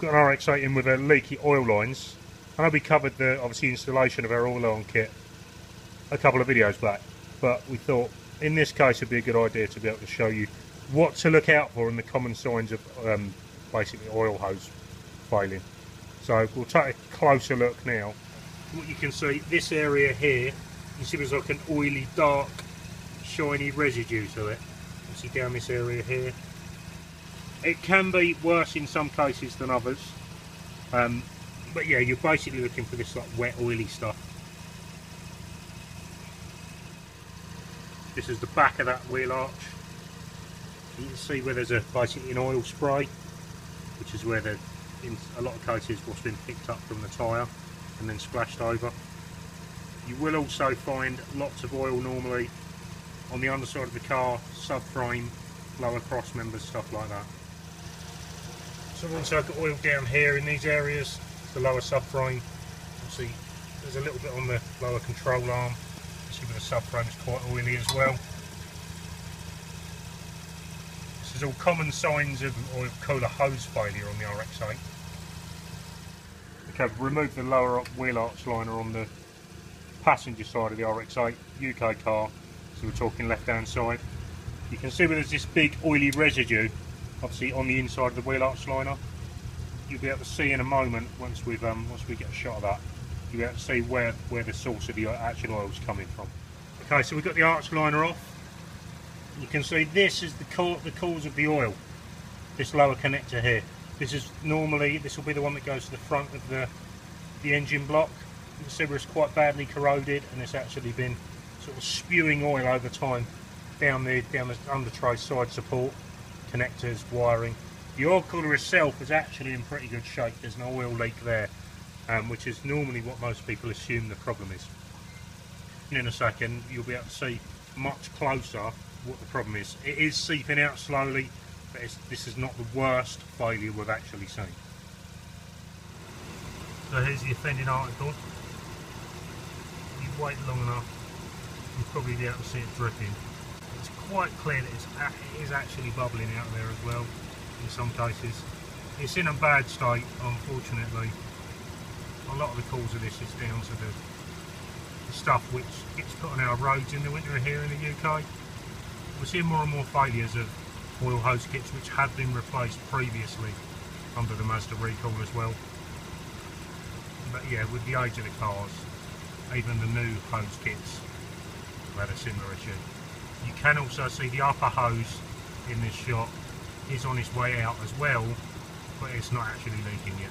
got an RX-8 in with a leaky oil lines. I know we covered the obviously installation of our oil line kit a couple of videos back, but we thought in this case it'd be a good idea to be able to show you what to look out for and the common signs of um, basically oil hose failing. So we'll take a closer look now. What you can see, this area here, you see there's like an oily, dark, shiny residue to it. You see down this area here. It can be worse in some cases than others. Um, but yeah, you're basically looking for this like wet, oily stuff. This is the back of that wheel arch. You can see where there's a basically an oil spray, which is where the in a lot of cases what's been picked up from the tyre and then splashed over. You will also find lots of oil normally on the underside of the car, subframe, lower cross members, stuff like that. So we've also got oil down here in these areas, the lower subframe. see there's a little bit on the lower control arm. You see where the subframe is quite oily as well. This is all common signs of oil cooler hose failure on the RX-8. Okay, I've removed the lower wheel arch liner on the passenger side of the RX-8 UK car, so we're talking left hand side. You can see where there's this big oily residue, obviously on the inside of the wheel arch liner. You'll be able to see in a moment once we've um, once we get a shot of that. You'll be able to see where where the source of the actual oil is coming from. Okay, so we've got the arch liner off. You can see this is the the cause of the oil. This lower connector here. This is normally, this will be the one that goes to the front of the, the engine block. You can see where it's quite badly corroded and it's actually been sort of spewing oil over time down the down the under tray side support, connectors, wiring. The oil cooler itself is actually in pretty good shape. There's no oil leak there, um, which is normally what most people assume the problem is. And in a second, you'll be able to see much closer what the problem is. It is seeping out slowly but this is not the worst failure we've actually seen. So here's the offending article. If you wait long enough, you'll probably be able to see it dripping. Quite clear that it's, it is actually bubbling out there as well in some cases. It's in a bad state, unfortunately. A lot of the cause of this is down to the, the stuff which gets put on our roads in the winter here in the UK. We're seeing more and more failures of oil hose kits which have been replaced previously under the Mazda recall as well. But yeah, with the age of the cars, even the new hose kits have had a similar issue. You can also see the upper hose in this shot is on its way out as well, but it's not actually leaking yet.